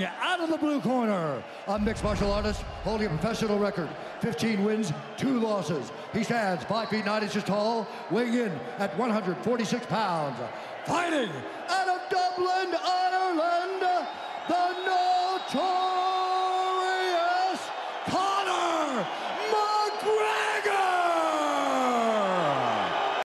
California, out of the blue corner, a mixed martial artist holding a professional record, 15 wins, two losses. He stands 5 feet 9 inches tall, weighing in at 146 pounds. Fighting